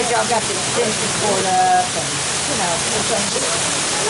y'all got the extension cord up and, you know.